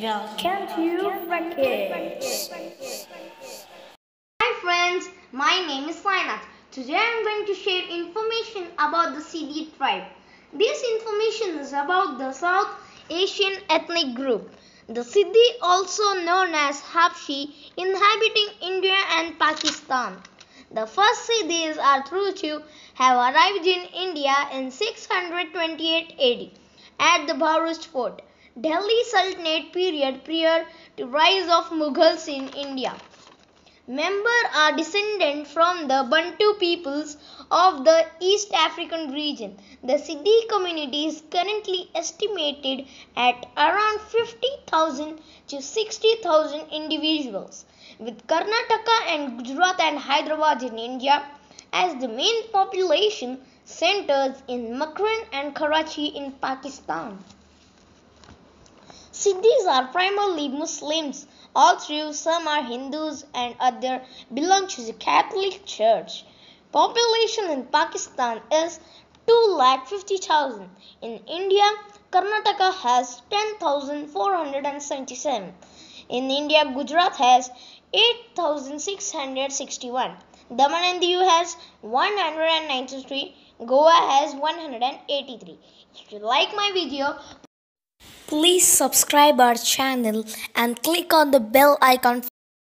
Welcome to Records. Hi friends, my name is Sainath. Today I am going to share information about the Siddi tribe. This information is about the South Asian ethnic group. The Siddi, also known as Habshi, inhabiting India and Pakistan. The first Siddis are thought to have arrived in India in 628 AD at the Bharuch fort, Delhi Sultanate period prior to rise of Mughals in India. Members are descended from the Bantu peoples of the East African region. The Siddi community is currently estimated at around 50,000 to 60,000 individuals, with Karnataka and Gujarat and Hyderabad in India as the main population centers in Makran and Karachi in Pakistan. Siddis are primarily Muslims, although some are Hindus and others belong to the Catholic Church. Population in Pakistan is 2,50,000. In India, Karnataka has 10,477. In India, Gujarat has 8,661. Daman and Diu has 193. Goa has 183. If you like my video, Please subscribe our channel and click on the bell icon